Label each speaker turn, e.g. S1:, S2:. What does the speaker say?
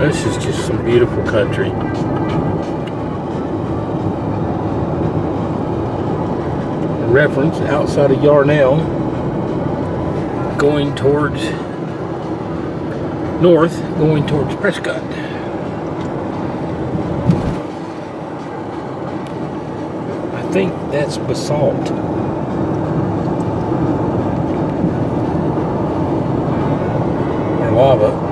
S1: This is just some beautiful country. Reference outside of Yarnell, going towards north, going towards Prescott. I think that's basalt. lava